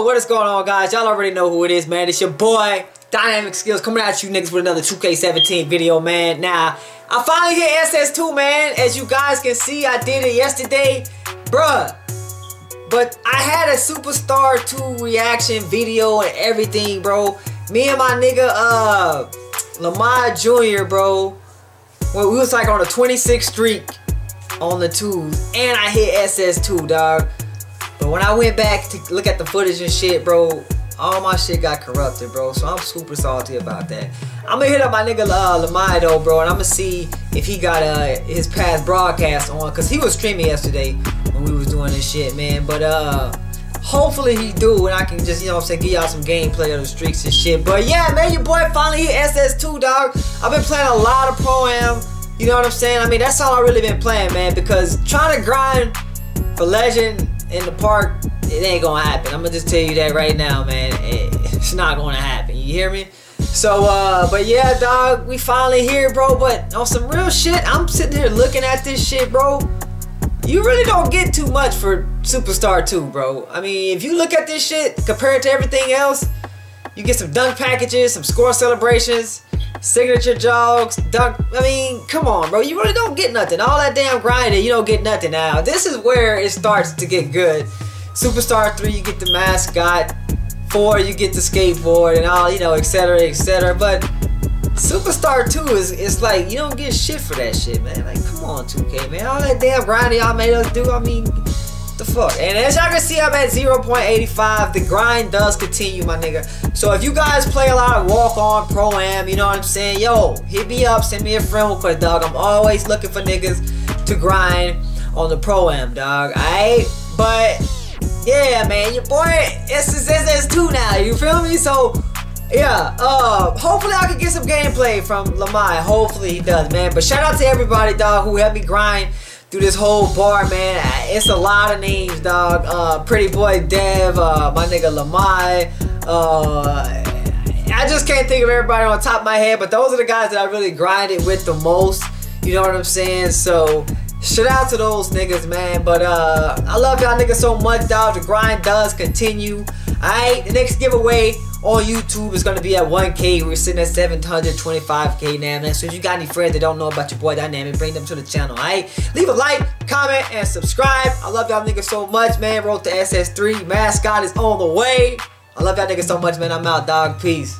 What is going on, guys? Y'all already know who it is, man. It's your boy, Dynamic Skills, coming at you niggas with another 2K17 video, man. Now, I finally hit SS2, man. As you guys can see, I did it yesterday. Bruh. But I had a Superstar 2 reaction video and everything, bro. Me and my nigga, uh, Lamar Jr., bro. Well, we was like on a 26 streak on the twos. And I hit SS2, dog. But when I went back to look at the footage and shit, bro, all my shit got corrupted, bro. So I'm super salty about that. I'm gonna hit up my nigga uh, Lamai though, bro, and I'm gonna see if he got uh, his past broadcast on, cause he was streaming yesterday when we was doing this shit, man. But uh, hopefully he do, and I can just, you know what I'm saying, give y'all some gameplay of the streaks and shit. But yeah, man, your boy finally hit SS2, dog. I've been playing a lot of Pro Am. You know what I'm saying? I mean, that's all I really been playing, man, because trying to grind for Legend in the park, it ain't gonna happen. I'm gonna just tell you that right now, man. It's not gonna happen. You hear me? So, uh, but yeah, dog, we finally here, bro. But on some real shit, I'm sitting here looking at this shit, bro. You really don't get too much for Superstar 2, bro. I mean, if you look at this shit compared to everything else, you get some dunk packages, some score celebrations, signature jogs, dunk. I mean, come on, bro. You really don't get nothing. All that damn grinding, you don't get nothing now. This is where it starts to get good. Superstar 3, you get the mascot. 4, you get the skateboard and all, you know, etc., etc. But Superstar 2 is it's like you don't get shit for that shit, man. Like, come on, 2K, man. All that damn grinding y'all made us do, I mean, the fuck? And as y'all can see, I'm at 0.85. The grind does continue, my nigga. So if you guys play a lot of walk-on, pro-am, you know what I'm saying? Yo, hit me up, send me a friend request, dog. I'm always looking for niggas to grind on the pro-am, dog. Alright? But, yeah, man, your boy it's SSS2 now, you feel me? So, yeah, uh, hopefully I can get some gameplay from Lamai. Hopefully he does, man. But shout out to everybody, dog, who helped me grind through this whole bar, man. It's a lot of names, dog. Uh, Pretty Boy Dev, uh, my nigga Lamai. Uh, I just can't think of everybody on top of my head, but those are the guys that I really grinded with the most. You know what I'm saying? So, shout out to those niggas, man. But uh, I love y'all niggas so much, dog. The grind does continue. Alright, the next giveaway on YouTube is gonna be at 1K. We're sitting at 725K now, man. So if you got any friends that don't know about your boy Dynamic, bring them to the channel, alright? Leave a like, comment, and subscribe. I love y'all niggas so much, man. Wrote the SS3. Mascot is on the way. I love y'all niggas so much, man. I'm out, dog. Peace.